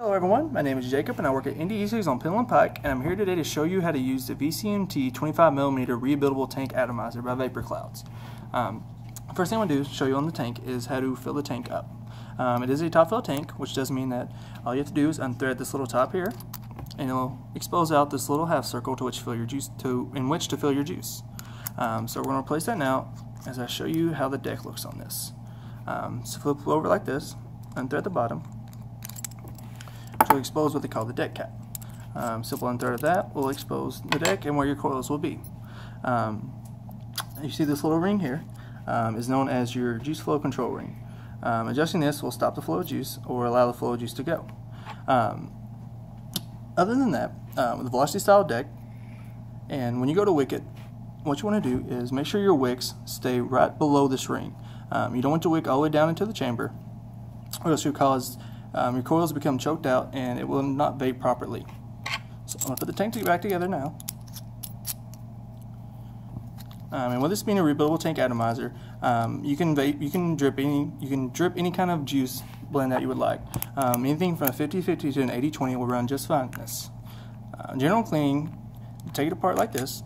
Hello everyone, my name is Jacob and I work at Indy E-Cigs on Pinland Pike and I'm here today to show you how to use the VCMT 25mm rebuildable tank atomizer by Vapor Clouds. Um, first thing I'm going to do show you on the tank is how to fill the tank up. Um, it is a top fill tank which does mean that all you have to do is unthread this little top here and it'll expose out this little half circle to which fill your juice to in which to fill your juice. Um, so we're going to replace that now as I show you how the deck looks on this. Um, so flip over like this, unthread the bottom, expose what they call the deck cap. Um, simple unthread of that will expose the deck and where your coils will be. Um, you see this little ring here um, is known as your juice flow control ring. Um, adjusting this will stop the flow of juice or allow the flow of juice to go. Um, other than that, with the velocity style deck, and when you go to wick it, what you want to do is make sure your wicks stay right below this ring. Um, you don't want to wick all the way down into the chamber, or else you'll cause um, your coils become choked out and it will not vape properly. So I'm going to put the tank back together now. Um, and with this being a rebuildable tank atomizer, um, you can vape, you can drip any, you can drip any kind of juice blend that you would like. Um, anything from a 50-50 to an 80-20 will run just fine. This uh, general cleaning, take it apart like this,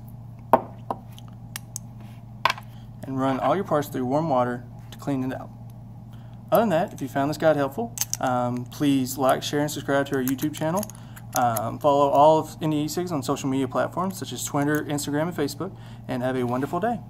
and run all your parts through warm water to clean it out. Other than that, if you found this guide helpful, um, please like, share, and subscribe to our YouTube channel. Um, follow all of Indy E-Cigs on social media platforms such as Twitter, Instagram, and Facebook, and have a wonderful day.